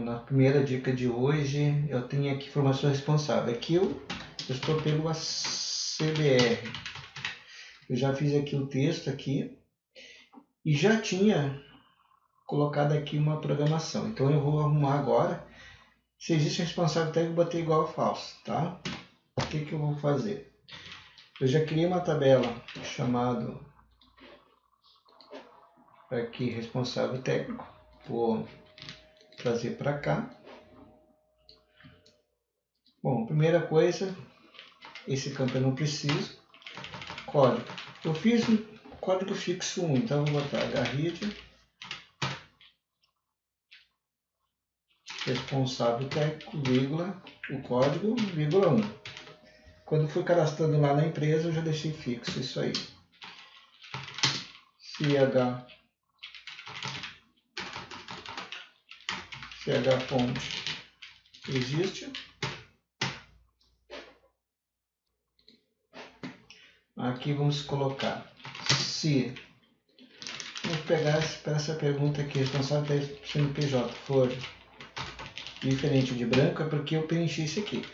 na primeira dica de hoje, eu tenho aqui informação responsável. Aqui eu, eu estou pelo CBR. Eu já fiz aqui o texto aqui e já tinha colocado aqui uma programação. Então eu vou arrumar agora. Se existe responsável técnico, bater igual a falso, tá? O que, que eu vou fazer? Eu já criei uma tabela chamada aqui responsável técnico. Vou trazer para cá. Bom, primeira coisa, esse campo eu não preciso. Código. Eu fiz um código fixo 1, então vou botar Garride responsável técnico, vírgula, o código, vírgula 1. Quando fui cadastrando lá na empresa, eu já deixei fixo isso aí. CH CH fonte existe. Aqui vamos colocar se vamos pegar para essa pergunta aqui, responsável pelo CNPJ for diferente de branco, é porque eu preenchi isso aqui.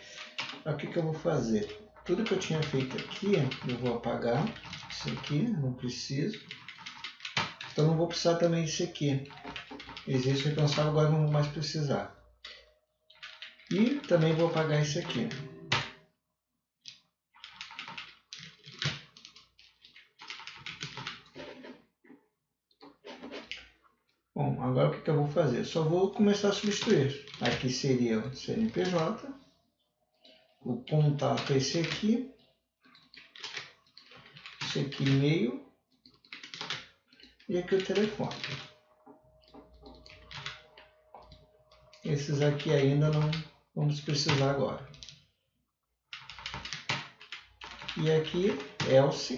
O que, que eu vou fazer? Tudo que eu tinha feito aqui, eu vou apagar isso aqui, não preciso. Então não vou precisar também disso aqui. Existe responsável, agora não vou mais precisar. E também vou apagar isso aqui. Bom, agora o que, que eu vou fazer? Só vou começar a substituir. Aqui seria o CNPJ. O contato é esse aqui. Esse aqui e-mail. E aqui o telefone. Esses aqui ainda não vamos precisar agora. E aqui, else.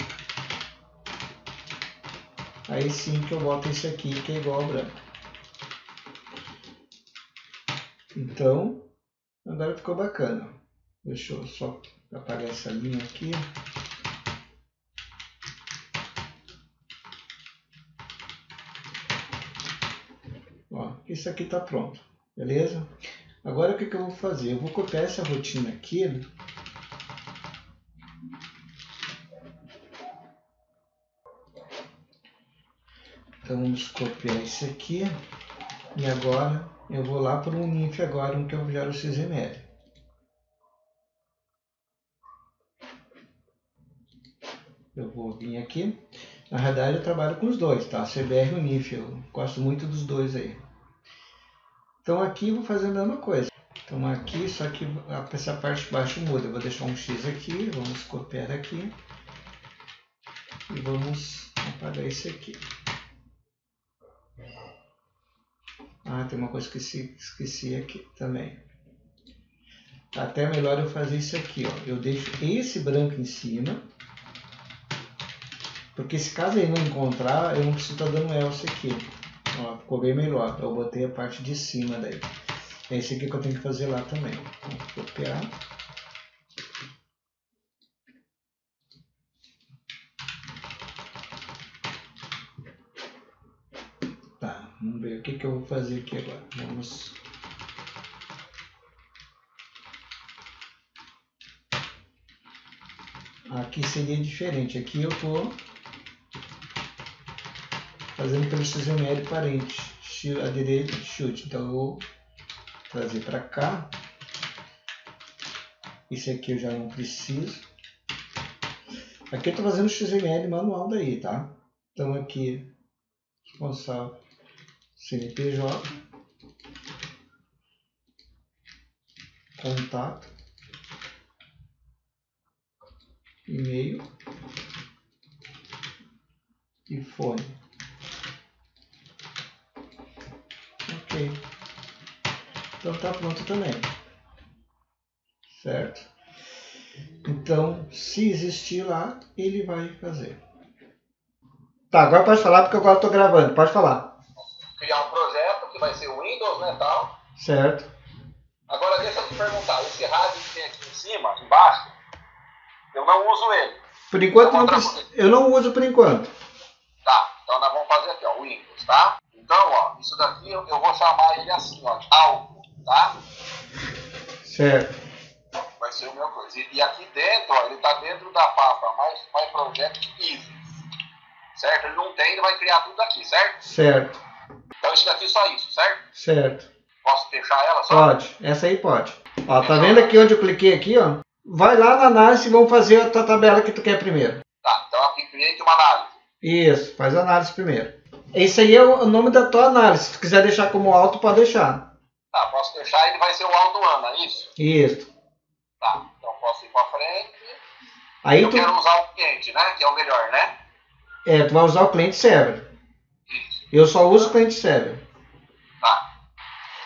Aí sim que eu boto esse aqui que é igual ao branco. Então, agora ficou bacana. Deixa eu só apagar essa linha aqui. Ó, isso aqui está pronto. Beleza? Agora o que, que eu vou fazer? Eu vou copiar essa rotina aqui. Então vamos copiar isso aqui. E agora eu vou lá para o NIF agora, que gero o XML. Eu vou vir aqui. Na verdade eu trabalho com os dois, tá? CBR e o NIF. Eu gosto muito dos dois aí. Então aqui vou fazer a mesma coisa. Então aqui, só que essa parte de baixo muda. Eu vou deixar um X aqui, vamos copiar aqui. E vamos apagar esse aqui. Ah, tem uma coisa que esqueci, esqueci aqui também. Até melhor eu fazer isso aqui, ó. Eu deixo esse branco em cima. Porque se caso ele não encontrar, eu não preciso estar dando else aqui. Ó, ficou bem melhor. Eu botei a parte de cima daí. É esse aqui que eu tenho que fazer lá também. Vou copiar. Tá, vamos ver o que, que eu vou fazer aqui agora. Vamos Aqui seria diferente. Aqui eu estou fazendo pelo XML parente, a direita chute. Então eu vou trazer para cá. Esse aqui eu já não preciso. Aqui eu estou fazendo o XML manual daí, tá? Então aqui, responsável CNPJ, contato, e-mail e fone. Ok. Então está pronto também. Certo? Então, se existir lá, ele vai fazer. Tá, agora pode falar porque agora estou gravando. Pode falar. Criar um projeto que vai ser o Windows, né, tal. Certo. Agora deixa eu te perguntar, esse rádio que tem aqui em cima, embaixo, eu não uso ele. Por enquanto não, eu não uso por enquanto. Tá, então nós vamos fazer aqui, ó, Windows, tá? Então, ó, isso daqui eu, eu vou chamar ele assim, ó, algo. Tá? Certo. Vai ser a mesma coisa. E, e aqui dentro, ó, ele está dentro da pasta mais My Project Easy. Certo? Ele não tem, ele vai criar tudo aqui, certo? Certo. Então isso daqui é só isso, certo? Certo. Posso fechar ela só? Pode. Essa aí pode. Ó, tá vendo aqui onde eu cliquei aqui, ó? Vai lá na análise e vamos fazer a tua tabela que tu quer primeiro. Tá, então aqui create uma análise. Isso, faz a análise primeiro. Esse aí é o nome da tua análise. Se tu quiser deixar como alto, pode deixar. Tá, posso deixar, ele vai ser o alto ano, é isso? Isso. Tá, então posso ir pra frente. Aí eu tu, quero usar o cliente, né? Que é o melhor, né? é, tu vai usar o cliente server. Isso. Eu só uso o cliente server. Tá.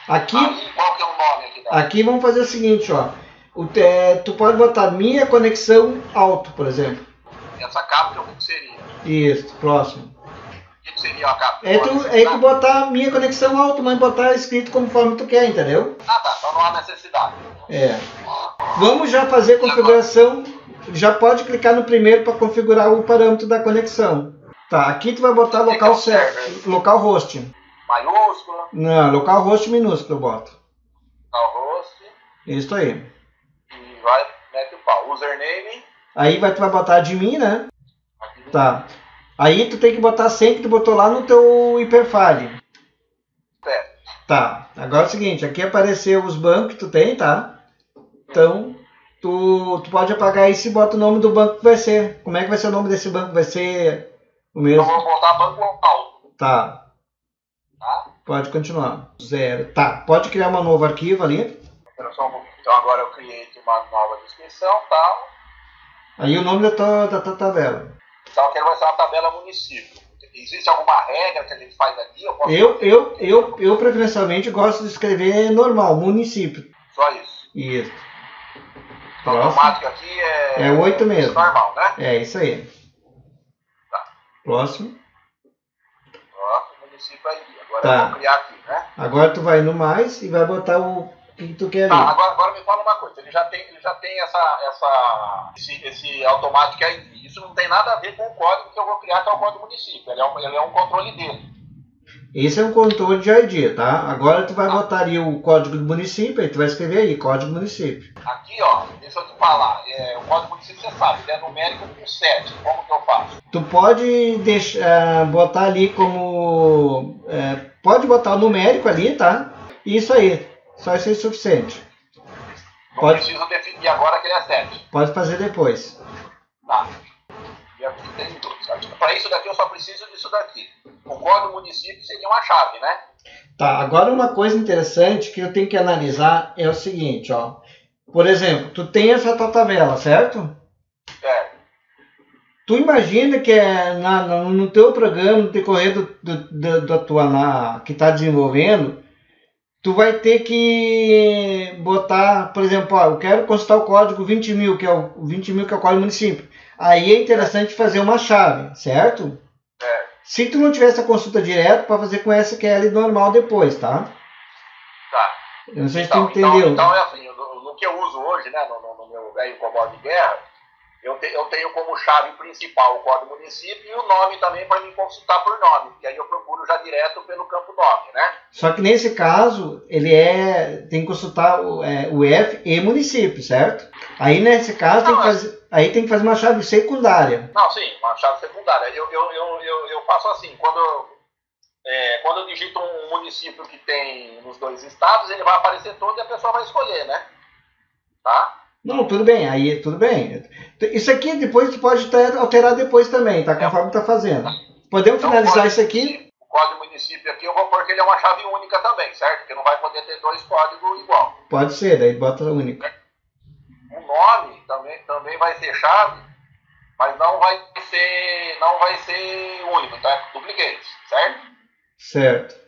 Aqui, Aí, qual que é o nome aqui aqui vamos fazer o seguinte, ó. O, é, tu pode botar minha conexão alto, por exemplo. Essa o que seria? Isso, próximo. Seria a? É tu, é tu botar minha conexão alto, mas botar escrito conforme tu quer, entendeu? Ah, tá, então não há necessidade. É. Vamos já fazer a configuração. Já pode clicar no primeiro para configurar o parâmetro da conexão. Tá, aqui tu vai botar local server, local host. Maiúscula, Não, local host minúsculo eu boto. tal host, Isso aí. e vai, mete o pau. Username, Aí vai, tu vai botar admin, né? aqui no Tá. Aí tu tem que botar sempre que tu botou lá no teu hiperfile. pé. Tá. Agora é o seguinte, aqui apareceu os bancos que tu tem, tá? Então, tu, tu pode apagar aí se bota o nome do banco que vai ser. Como é que vai ser o nome desse banco? Vai ser o mesmo? vou botar banco alto, Tá. tá? Pode continuar. Zero. Tá. Pode criar um novo arquivo ali. Então agora eu criei uma nova descrição tal. Aí o nome da tua, da tua tabela. Então aqui vai ser uma tabela município. Existe alguma regra que a gente faz aqui? Eu Eu, eu, eu, eu preferencialmente gosto de escrever normal, município. Só isso. Isso. Então, Próximo. automático aqui é. É oito mesmo. Normal, né? É isso aí. Tá. Próximo. Ó, município aí. Agora Tá. eu vou criar aqui, né? Agora tu vai no mais e vai botar o que tu quer Tá, agora, agora me fala uma coisa. Ele já tem, ele já tem essa, essa, esse, esse automático ID. Isso não tem nada a ver com o código que eu vou criar, que é o código município. Ele é um, ele é um controle dele. Esse é um controle de ID, tá? Agora tu vai botar ali o código do município, aí tu vai escrever aí, código do município. Aqui, ó, deixa eu te falar. É, o código município você sabe, ele é numérico com 7. Como que eu faço? Tu pode deixar, botar ali como. é, pode botar o numérico ali, tá? Isso aí. Só isso é suficiente. Não Pode. preciso definir agora que ele é 7. Pode fazer depois. Tá. Para isso daqui eu só preciso disso daqui. O código município seria uma chave, né? Tá, agora uma coisa interessante que eu tenho que analisar é o seguinte, ó. Por exemplo, tu tem essa tua tabela, certo? É. Tu imagina que é na- no teu programa, no decorrer do, do, do- da tua na, que está desenvolvendo, tu vai ter que botar, por exemplo, ó, eu quero consultar o código 20 mil, que é o 20 mil que é o código município. Aí é interessante fazer uma chave, certo? É. Se tu não tiver essa consulta direto, para fazer com SQL normal depois, tá? Tá. Eu não sei se Então, tu entendeu. então, então é assim, no, no que eu uso hoje, né, no, no- no meu velho comando de guerra, eu, te- eu tenho como chave principal o código município e o nome também para me consultar por nome, que aí eu procuro já direto pelo campo nome, né? Só que nesse caso, ele é. Tem que consultar o, é, e município, certo? Aí nesse caso tem que Não, mas- fazer, aí tem que fazer uma chave secundária. Não, sim, uma chave secundária. Eu, eu, eu, eu, eu faço assim, quando eu, é, quando eu digito um município que tem nos dois estados, ele vai aparecer todo e a pessoa vai escolher, né? Tá? Não, tudo bem, aí tudo bem. Isso aqui depois tu pode até alterar depois também, tá? Conforme tá fazendo. Podemos Então, finalizar código isso aqui? O código município aqui eu vou pôr que ele é uma chave única também, certo? Porque não vai poder ter dois códigos igual. Pode ser, daí bota única. O nome também, também vai ser chave, mas não vai ser, não vai ser único, então é duplicate, certo? Certo.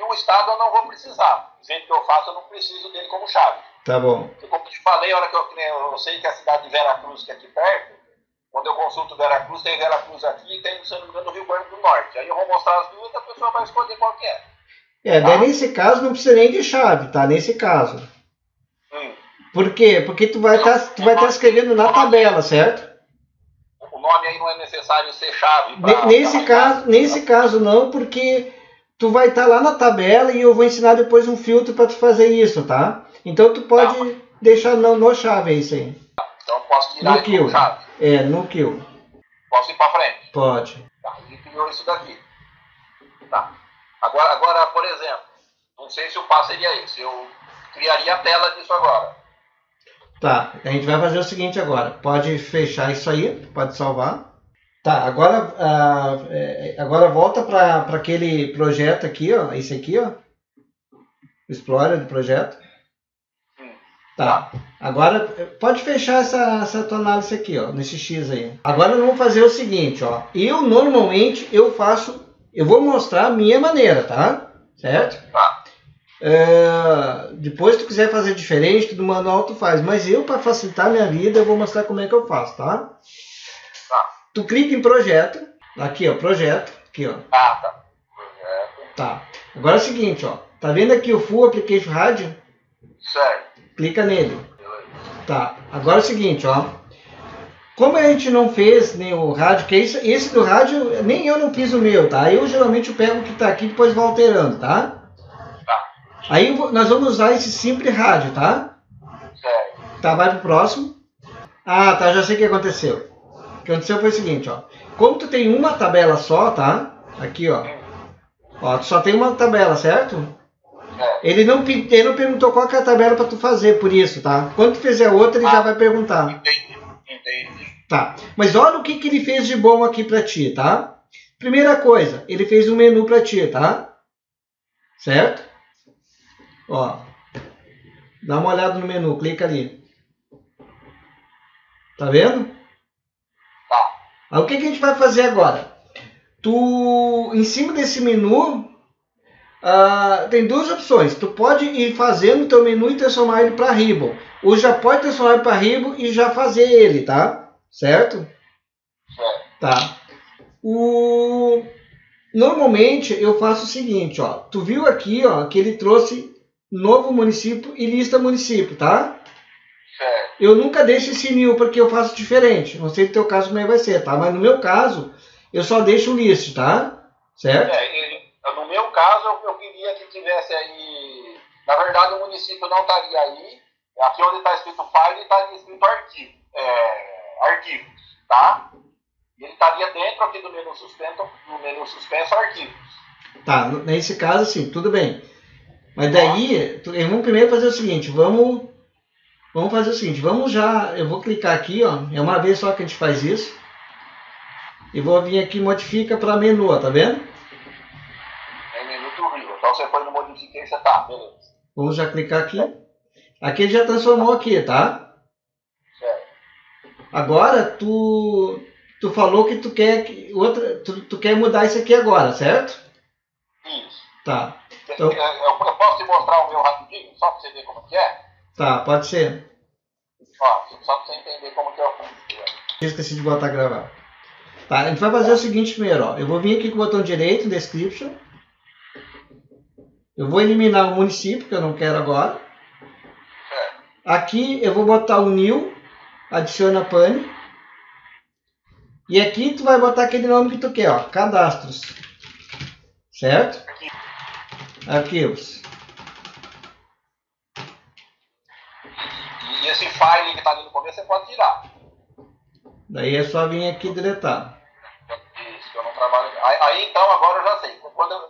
E o estado eu não vou precisar. Do jeito que eu faço, eu não preciso dele como chave. Tá bom. Porque, como eu te falei, a hora que eu, eu sei que a cidade de Veracruz, que é aqui perto, quando eu consulto Veracruz, tem Veracruz aqui e tem, se não me engano, Rio Grande do Norte. Aí eu vou mostrar as duas e a pessoa vai escolher qual que é. É, daí nesse caso não precisa nem de chave, tá? Nesse caso. Hum. Por quê? Porque tu vai estar tu vai tá escrevendo na tabela, certo? O nome aí não é necessário ser chave. Pra- Nesse pra- caso, nesse caso não, porque tu vai estar tá lá na tabela e eu vou ensinar depois um filtro para tu fazer isso, tá? Então tu pode tá. deixar no, no chave isso aí. Então posso tirar no kill. chave? É, no kill. Posso ir para frente? Pode. Tá, criou isso daqui. Tá. Agora, agora, por exemplo, não sei se o passo seria esse. Eu criaria a tela disso agora. Tá, a gente vai fazer o seguinte agora. Pode fechar isso aí, pode salvar. Tá, agora, uh, agora volta para aquele projeto aqui, ó. Esse aqui, ó. Explorer do projeto. Tá. Agora, pode fechar essa, essa tua análise aqui, ó, nesse X aí. Agora vamos fazer o seguinte, ó. Eu, normalmente, eu faço... Eu vou mostrar a minha maneira, tá? Certo? Tá. É, depois, se tu quiser fazer diferente, do manual tu faz. Mas eu, para facilitar a minha vida, eu vou mostrar como é que eu faço, tá? Tá. Tu clica em projeto. Aqui, ó, projeto. Aqui, ó. Ah, tá. Projeto. Tá. Agora é o seguinte, ó. Tá vendo aqui o Full Application Radio? Certo. Clica nele. Tá. Agora é o seguinte, ó. Como a gente não fez nem o rádio, que esse, esse do rádio, nem eu não fiz o meu, tá? Eu geralmente eu pego o que tá aqui e depois vou alterando, tá? Aí nós vamos usar esse simples rádio, tá? Certo. Tá, vai pro próximo. Ah, tá, já sei o que aconteceu. O que aconteceu foi o seguinte, ó. Como tu tem uma tabela só, tá? Aqui, ó. Ó, tu só tem uma tabela, certo? Ele não, ele não perguntou qual é a tabela para tu fazer por isso, tá? Quando tu fizer outra, ele ah, já vai perguntar. Entendi, entendi. Tá. Mas olha o que, que ele fez de bom aqui para ti, tá? Primeira coisa, ele fez um menu para ti, tá? Certo? Ó, dá uma olhada no menu, clica ali. Tá vendo? Aí o que, que a gente vai fazer agora? Tu, em cima desse menu, uh, tem duas opções. Tu pode ir fazendo o teu menu e transformar ele para Ribbon. Ou já pode transformar ele para Ribbon e já fazer ele, tá? Certo? Certo. Tá. O... Normalmente eu faço o seguinte, ó. Tu viu aqui, ó, que ele trouxe novo município e lista município, tá? Eu nunca deixo esse mil porque eu faço diferente. Não sei no teu caso como é que vai ser, tá? Mas no meu caso, eu só deixo o list, tá? Certo? É, no meu caso, eu queria que tivesse aí. Na verdade, o município não estaria aí. Aqui onde está escrito file, estaria escrito arquivo, é, arquivos, tá? E ele estaria dentro aqui do menu suspenso, do menu suspenso arquivos. Tá, nesse caso, sim, tudo bem. Mas daí, vamos primeiro fazer o seguinte, vamos, vamos fazer o seguinte, vamos já, eu vou clicar aqui, ó, é uma vez só que a gente faz isso. E vou vir aqui modifica para menu, ó, tá vendo? É menu River, então você foi no modification, tá, beleza. Vamos já clicar aqui. Aqui ele já transformou aqui, tá? Certo. Agora, tu, tu falou que tu quer, outra, tu, tu quer mudar isso aqui agora, certo? Isso. Tá. Então, eu, posso te mostrar o meu rapidinho, só para você ver como que é? Tá, pode ser. Ó, só para você entender como que é o fundo. Esqueci de botar gravar. Tá, a gente vai fazer o seguinte primeiro, ó. Eu vou vir aqui com o botão direito, Description. Eu vou eliminar o município, que eu não quero agora. É. Aqui eu vou botar o new, adiciona pane. E aqui tu vai botar aquele nome que tu quer, ó, cadastros. Certo? Arquivos. E esse file que está ali no começo você pode tirar. Daí é só vir aqui deletar. Isso, que eu não trabalho. Aí, aí, então agora eu já sei. Quando eu...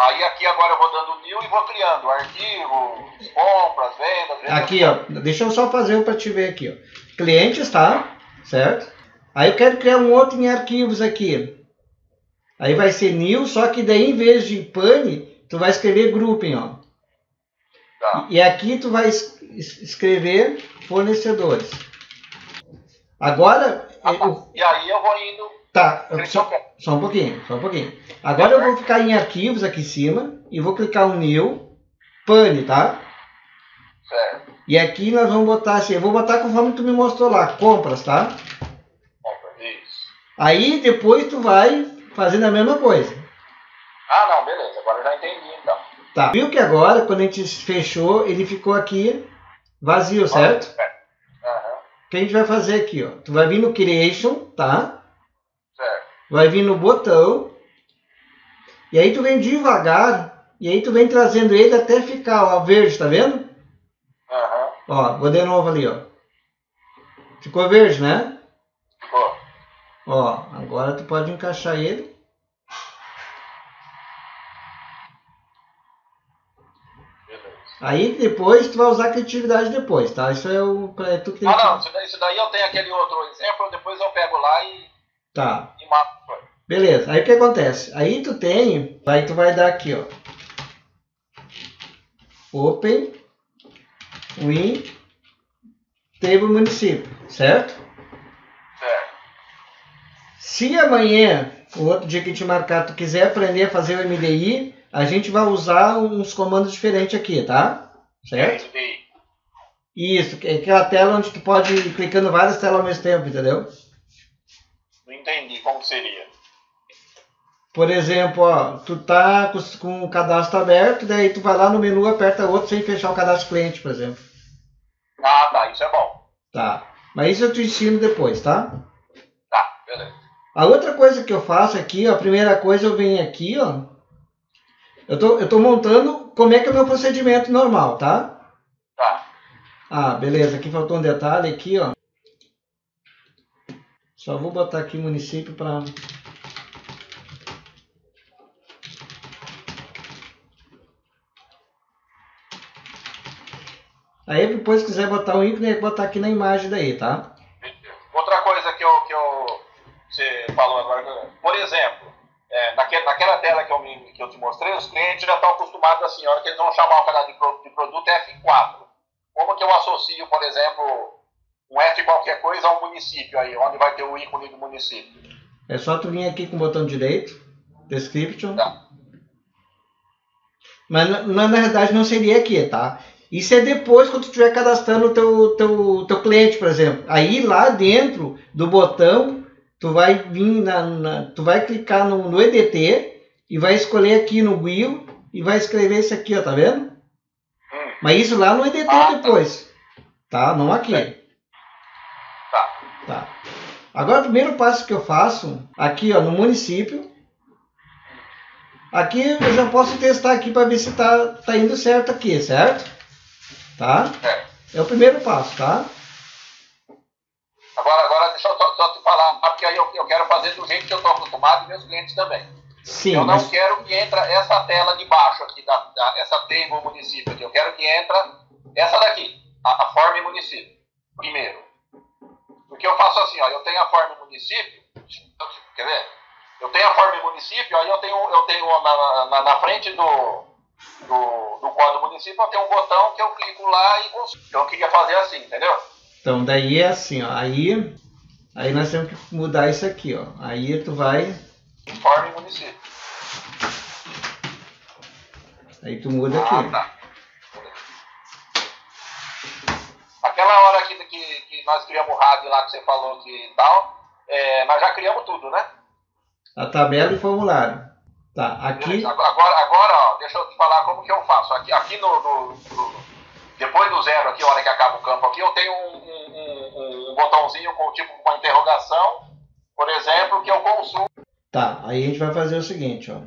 Aí aqui agora eu vou dando new e vou criando arquivo, compras, vendas, vendas. Aqui, ó. Deixa eu só fazer um para te ver aqui, ó. Clientes, tá? Certo? Aí eu quero criar um outro em arquivos aqui. Aí vai ser new, só que daí em vez de pane, tu vai escrever grouping, ó. Tá. E aqui tu vai escrever fornecedores. Agora. Ah, eu, e aí eu vou indo. Tá, só, só, um pouquinho, só um pouquinho. Agora eu vou ficar em arquivos aqui em cima e vou clicar no new, pane, tá? Certo. E aqui nós vamos botar assim, eu vou botar conforme tu me mostrou lá, compras, tá? Isso. Aí depois tu vai fazendo a mesma coisa. Ah, não, beleza. Agora eu já entendi, então. Tá. Viu que agora, quando a gente fechou, ele ficou aqui vazio, certo? Uhum. O que a gente vai fazer aqui, ó? Tu vai vir no Creation, tá? Certo. Vai vir no botão. E aí tu vem devagar, e aí tu vem trazendo ele até ficar, ó, verde, tá vendo? Uhum. Ó, vou de novo ali, ó. Ficou verde, né? Ficou. Ó, agora tu pode encaixar ele. Aí depois tu vai usar a criatividade depois, tá? Isso é o. É tu que tem ah, que... não, isso daí, isso daí, eu tenho aquele outro exemplo, depois eu pego lá e, Tá. e mato. Beleza. Aí o que acontece? Aí tu tem. Aí tu vai dar aqui, ó. Open. Win. Table município. Certo? Certo. Se amanhã, o outro dia que te marcar, tu quiser aprender a fazer o MDI, a gente vai usar uns comandos diferentes aqui, tá? Certo? Isso, é aquela tela onde tu pode ir clicando várias telas ao mesmo tempo, entendeu? Não entendi como seria. Por exemplo, ó, tu tá com, com o cadastro aberto, daí tu vai lá no menu, aperta outro sem fechar o cadastro cliente, por exemplo. Ah, tá, isso é bom. Tá. Mas isso eu te ensino depois, tá? Tá, beleza. A outra coisa que eu faço aqui, ó, a primeira coisa eu venho aqui, ó. Eu tô, eu tô montando como é que é o meu procedimento normal, tá? Tá. Ah, beleza. Aqui faltou um detalhe aqui, ó. Só vou botar aqui município para Aí depois se quiser botar o ícone, é botar aqui na imagem daí, tá? Outra coisa que eu, que eu você falou agora, por exemplo, é, naquele, naquela tela que eu, me, que eu te mostrei, os clientes já estão acostumados assim, a hora que eles vão chamar o canal de, pro- de produto é F4. Como que eu associo, por exemplo, um F qualquer coisa a um município aí, onde vai ter o ícone do município? É só tu vir aqui com o botão direito, description. Tá. Mas na, na na verdade não seria aqui, tá? Isso é depois quando tu estiver cadastrando o teu, teu, teu cliente, por exemplo. Aí lá dentro do botão, tu vai vir na, na- tu vai clicar no, no EDT e vai escolher aqui no Wheel e vai escrever isso aqui, ó, tá vendo? Hum, Mas isso lá no EDT Ah, tá. depois. Tá? Não aqui. tá. Tá. Agora o primeiro passo que eu faço, aqui ó, no município. Aqui eu já posso testar aqui para ver se tá, tá indo certo aqui, certo? Tá? É. É o primeiro passo, tá? Agora, agora deixa eu só, só te falar, porque aí eu, eu quero fazer do jeito que eu estou acostumado e meus clientes também. Sim, eu não mas quero que entre essa tela de baixo aqui, da, da- essa table município aqui. Eu quero que entra essa daqui, a, a forma município, primeiro. Porque eu faço assim, ó, eu tenho a forma município, quer ver? Eu tenho a forma município, aí eu tenho, eu tenho na, na, na frente do, do, do código município, eu tenho um botão que eu clico lá e consigo. Então eu queria fazer assim, entendeu? então daí é assim, ó. Aí, aí nós temos que mudar isso aqui, ó. Aí tu vai, Forma município. aí tu muda Ah, aqui. tá. Aquela hora que, que, que nós criamos o rádio lá que você falou que tal, é, nós já criamos tudo, né? A tabela e formulário. Tá, aqui. Agora, agora ó, deixa eu te falar como que eu faço. Aqui, aqui no, no- no- depois do zero, aqui, a hora que acaba o campo aqui, eu tenho um, um- um- um botãozinho com tipo uma interrogação, por exemplo, que eu consumo. Tá, aí a gente vai fazer o seguinte, ó.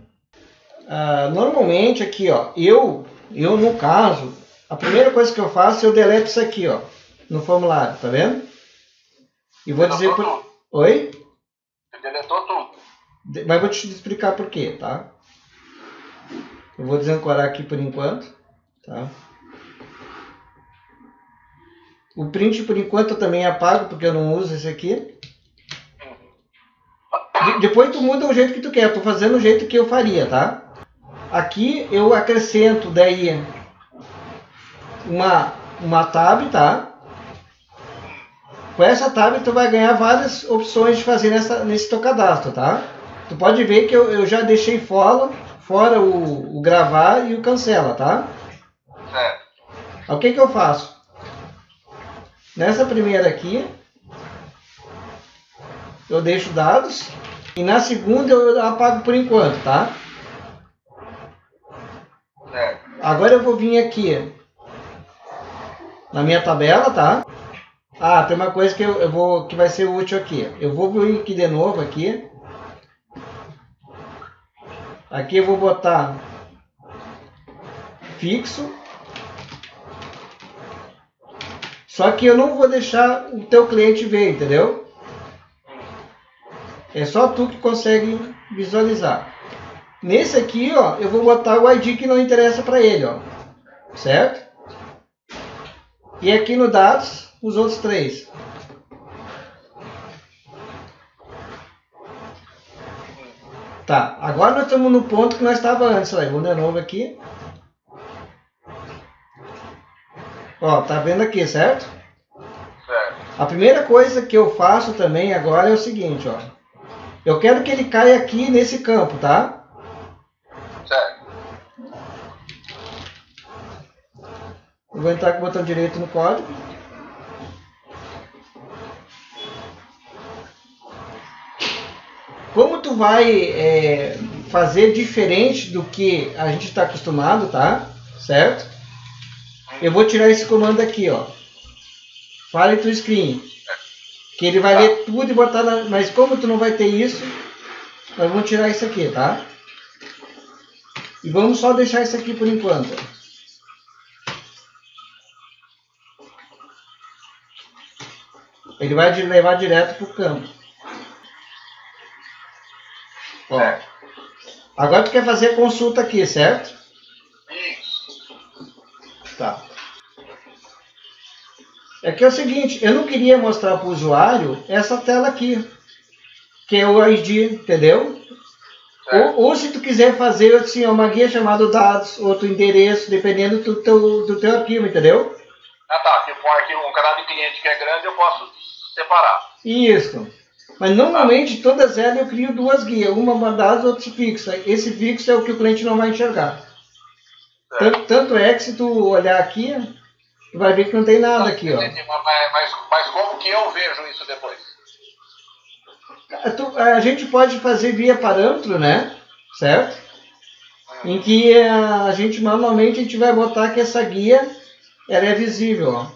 Ah, normalmente aqui, ó, eu, eu no caso, a primeira coisa que eu faço, eu deleto isso aqui, ó, no formulário, tá vendo? E vou dizer por... tudo. Oi? Você deletou tudo. Mas vou te explicar por quê, tá? Eu vou desancorar aqui por enquanto, tá? O print por enquanto eu também apago porque eu não uso esse aqui. De- depois tu muda o jeito que tu quer. Eu tô fazendo o jeito que eu faria, tá? Aqui eu acrescento daí uma, uma tab, tá? Com essa tab tu vai ganhar várias opções de fazer nessa, nesse teu cadastro, tá? Tu pode ver que eu, eu já deixei fora, fora o, o gravar e o cancela, tá? Certo. O que que eu faço? Nessa primeira aqui, eu deixo dados e na segunda eu apago por enquanto, tá? Agora eu vou vir aqui na minha tabela, tá? Ah, tem uma coisa que eu, eu vou que vai ser útil aqui. Eu vou vir aqui de novo aqui. Aqui eu vou botar fixo. Só que eu não vou deixar o teu cliente ver, entendeu? É só tu que consegue visualizar. Nesse aqui, ó, eu vou botar o ID que não interessa para ele, ó. Certo? E aqui no dados, os outros três. Tá, agora nós estamos no ponto que nós estava antes. Ó, vou de novo aqui. Ó, tá vendo aqui, certo? Certo. A primeira coisa que eu faço também agora é o seguinte, ó. Eu quero que ele caia aqui nesse campo, tá? Certo. Eu vou entrar com o botão direito no código. Como tu vai é, fazer diferente do que a gente está acostumado, tá? Certo? Eu vou tirar esse comando aqui, ó. File to screen. Que ele vai ler tudo e botar na... Mas como tu não vai ter isso, nós vamos tirar isso aqui, tá? E vamos só deixar isso aqui por enquanto. Ele vai levar direto para o campo. Ó. Certo. Agora tu quer fazer consulta aqui, certo? Tá. É que é o seguinte, eu não queria mostrar para o usuário essa tela aqui, que é o ID, entendeu? Certo. Ou, ou se tu quiser fazer assim, uma guia chamada dados, outro endereço, dependendo do teu, do teu arquivo, entendeu? Ah tá, tipo um arquivo, um canal de cliente que é grande, eu posso separar. Isso. Mas normalmente todas elas eu crio duas guias, uma para dados, outra fixa. Esse fixo é o que o cliente não vai enxergar. Tanto, tanto é que se tu olhar aqui, tu vai ver que não tem nada aqui, ó. Mas, mas, mas como que eu vejo isso depois? Tu- A gente pode fazer via parâmetro, né? Certo? Em que a gente manualmente a gente vai botar que essa guia ela é visível, ó.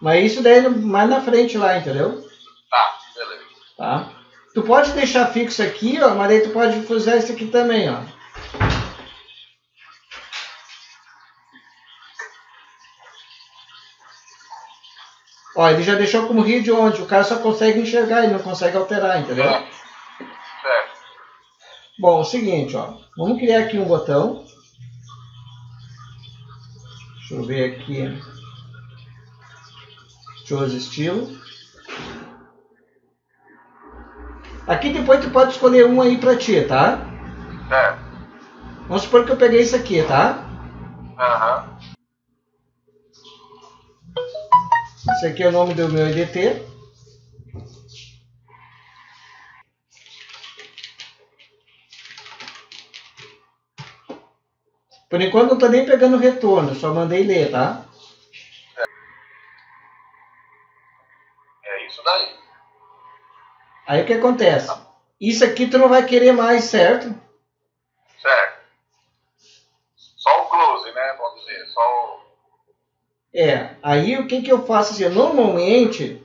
Mas isso daí mais na frente lá, entendeu? Tá, beleza. Tá? Tu pode deixar fixo aqui, ó, mas aí tu pode usar isso aqui também, ó. Ó, ele já deixou como read onde o cara só consegue enxergar, ele não consegue alterar, entendeu? Certo. Bom, é o seguinte, ó. Vamos criar aqui um botão. Deixa eu ver aqui. Choose estilo. Aqui depois tu pode escolher um aí pra ti, tá? Certo. Vamos supor que eu peguei esse aqui, tá? Aham. Esse aqui é o nome do meu EDT. Por enquanto não tô nem pegando retorno, só mandei ler, tá? É isso daí. Aí o que acontece? Isso aqui tu não vai querer mais? Certo. Só o close, né? Vamos dizer. Só o. É, aí o que, que eu faço assim? Normalmente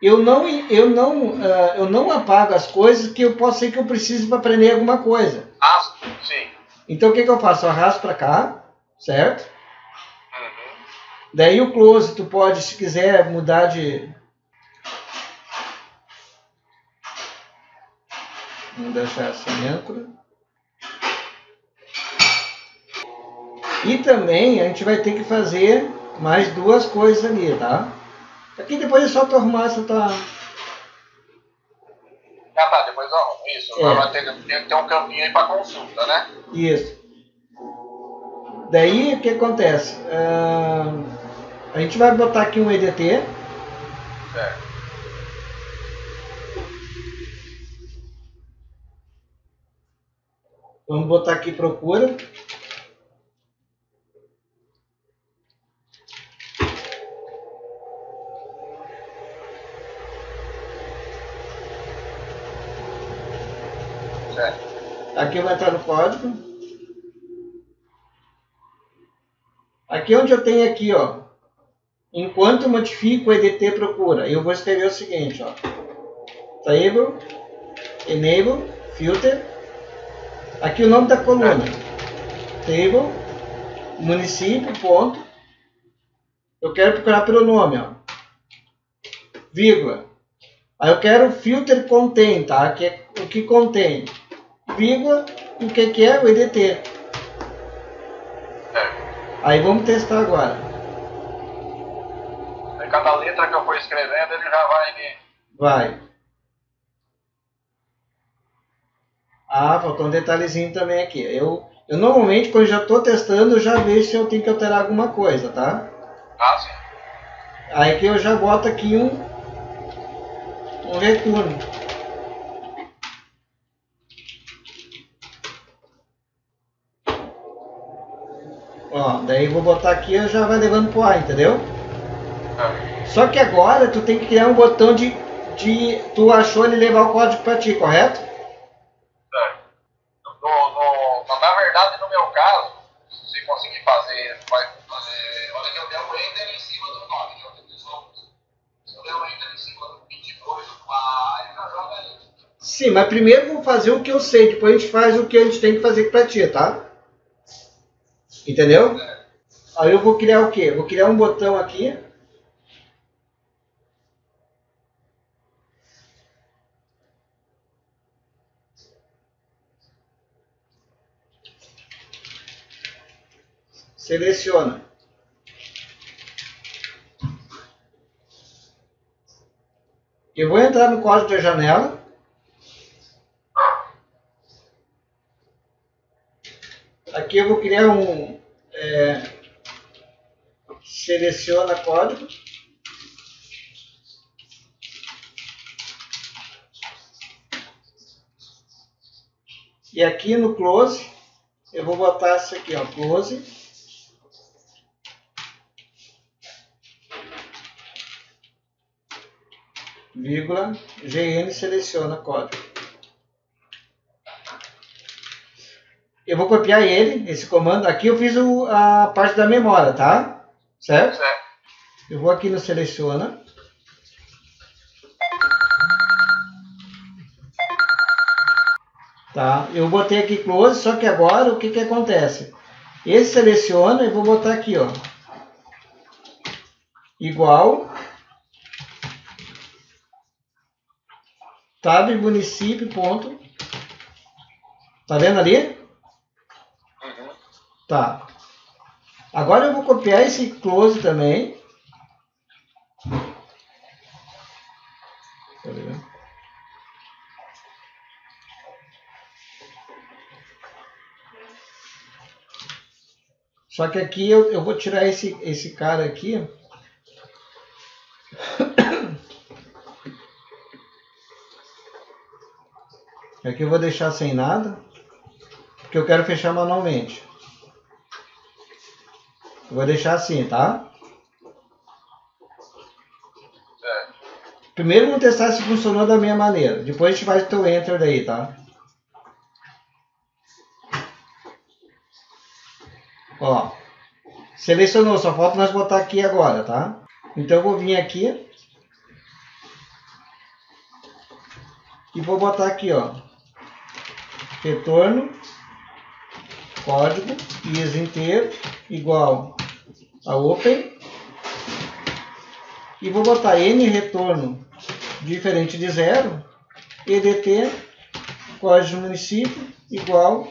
eu não, eu, não, ah, eu não apago as coisas que eu posso ser que eu precise para aprender alguma coisa. Ah, sim. Então o que, que eu faço? Eu arrasto para cá, certo? Uhum. Daí o close tu pode, se quiser, mudar de. Vamos deixar assim âncora. E também a gente vai ter que fazer mais duas coisas ali, tá? Aqui depois é só tu arrumar essa tua. Ah, tá. Depois eu arrumo. Isso. É. Vai ter, tem que ter um campinho aí pra consulta, né? Isso. Daí o que acontece? Ah, a gente vai botar aqui um EDT. Certo. Vamos botar aqui procura. Aqui eu vou entrar no código. Aqui onde eu tenho aqui, ó. Enquanto modifico o EDT procura, eu vou escrever o seguinte, ó. Table, enable, filter. Aqui o nome da coluna. Table, município, ponto. Eu quero procurar pelo nome, ó. Vírgula. Aí eu quero filter contém, tá? Que é o que contém. Vírgula, o que, que é? O EDT. Aí vamos testar agora. Cada letra que eu for escrevendo, ele já vai me. Vai. Ah, faltou um detalhezinho também aqui. Eu, eu normalmente, quando já estou testando, eu já vejo se eu tenho que alterar alguma coisa, tá? Ah, sim. Aí aqui eu já boto aqui um, um retorno. Ó, daí vou botar aqui e já vai levando pro ar, entendeu? É. Só que agora tu tem que criar um botão de, de tu achou ele levar o código para ti, correto? É. No, no, no, na verdade, no meu caso, se conseguir fazer, vai fazer. Olha que eu dei um enter em cima do nome, se eu der um enter em cima do 22, do A, ele já joga aí. Sim, mas primeiro vou fazer o que eu sei, depois a gente faz o que a gente tem que fazer para ti, tá? Entendeu? Aí eu vou criar o quê? Vou criar um botão aqui. Seleciona. Eu vou entrar no código da janela. Aqui eu vou criar um é, seleciona código. E aqui no close, eu vou botar isso aqui, ó, close. Vírgula, gn seleciona código. Eu vou copiar ele, esse comando. Aqui eu fiz o, a parte da memória, tá? Certo? Certo. Eu vou aqui no seleciona. Tá? Eu botei aqui close, só que agora o que que acontece? Esse seleciona, eu vou botar aqui, ó. Igual. Tab município ponto. Tá vendo ali? Tá. Agora eu vou copiar esse close também. Tá? Só que aqui eu, eu vou tirar esse, esse cara aqui. Aqui eu vou deixar sem nada. Porque eu quero fechar manualmente. Vou deixar assim, tá? Certo. Primeiro vamos testar se funcionou da minha maneira. Depois a gente faz o teu enter daí, tá? Ó. Selecionou, só falta nós botar aqui agora, tá? Então eu vou vir aqui. E vou botar aqui, ó. Retorno. Código. is inteiro. Igual a open. E vou botar n retorno diferente de zero. EDT. Código do município. Igual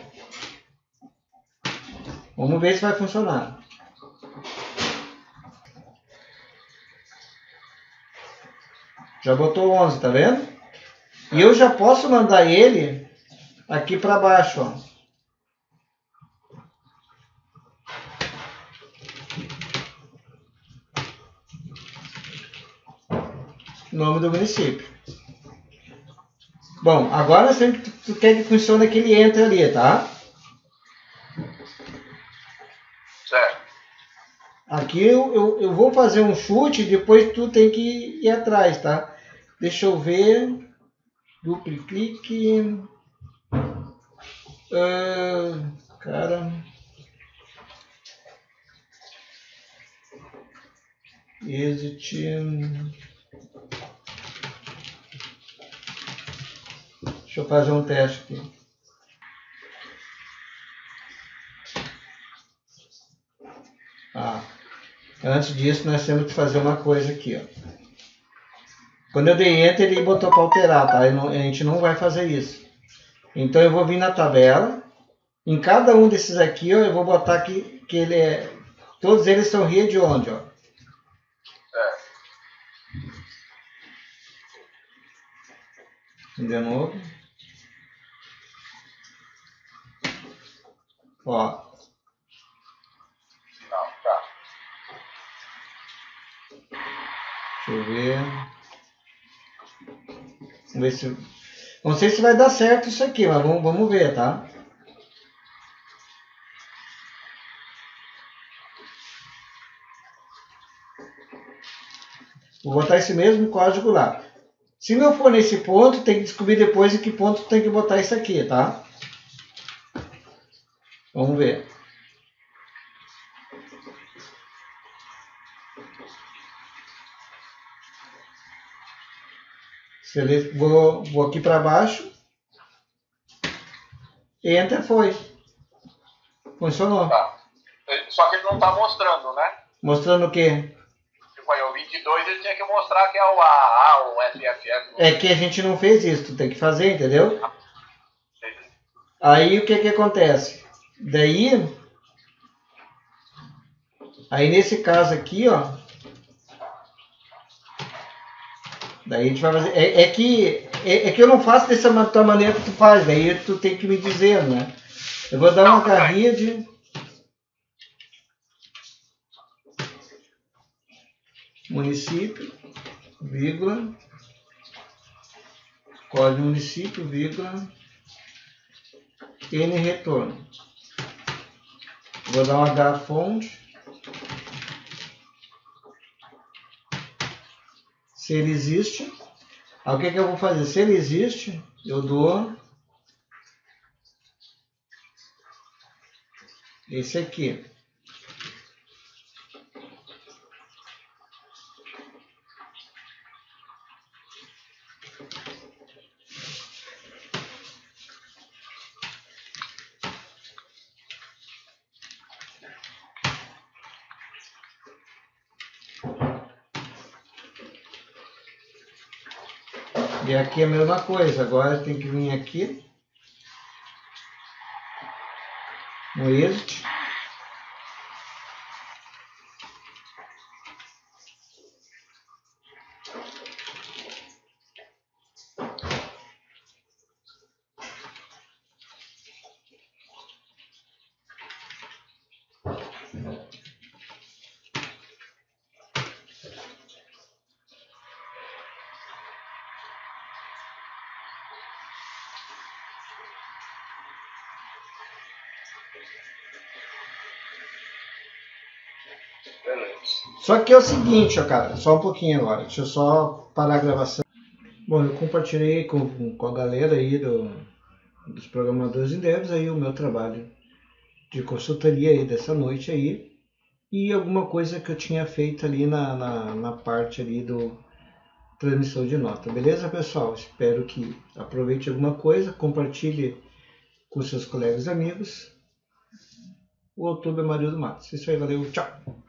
Vamos ver se vai funcionar. Já botou 11, tá vendo? E eu já posso mandar ele aqui para baixo, ó. Nome do município. Bom, agora sempre que tu quer que funcione aquele entra ali, tá? Certo. Aqui eu, eu, eu vou fazer um chute, depois tu tem que ir atrás, tá? Deixa eu ver. Duplo clique. Ah, cara. Exit. Deixa eu fazer um teste aqui. Ah, antes disso, nós temos que fazer uma coisa aqui. Ó. Quando eu dei Enter, ele botou para alterar, tá? a gente não vai fazer isso. Então, eu vou vir na tabela. Em cada um desses aqui, ó, eu vou botar aqui que ele é... Todos eles são rede onde, ó? De novo. Ó. Não, tá. Deixa eu ver. Vamos ver se. Não sei se vai dar certo isso aqui, mas vamos, vamos ver, tá? Vou botar esse mesmo código lá. Se não for nesse ponto, tem que descobrir depois em que ponto tem que botar isso aqui, tá? Vamos ver. Sele... Vou, vou aqui para baixo. Enter foi. Funcionou. Tá. Só que ele não está mostrando, né? Mostrando o quê? Tipo aí, o 22 ele tinha que mostrar que é o AA, o FFF. É que a gente não fez isso, tu tem que fazer, entendeu? Aí o que que acontece? Daí, aí nesse caso aqui, ó, daí a gente vai fazer, é, é que é, é, que eu não faço dessa tua maneira que tu faz, daí tu tem que me dizer, né? Eu vou dar uma carrinha de município, vírgula, código município, vírgula, n retorno. Vou dar um H fonte. Se ele existe. Aí o que, que eu vou fazer? Se ele existe, eu dou esse aqui. E aqui é a mesma coisa, agora tem que vir aqui no exit. Só que é o seguinte, ó, cara, só um pouquinho agora, deixa eu só parar a gravação. Bom, eu compartilhei com, com a galera aí do, dos programadores e devs aí o meu trabalho de consultoria aí dessa noite aí e alguma coisa que eu tinha feito ali na, na, na parte ali do transmissão de nota. Beleza, pessoal? Espero que aproveite alguma coisa, compartilhe com seus colegas e amigos. O outubro é Maria do Matos. Isso aí, valeu, tchau!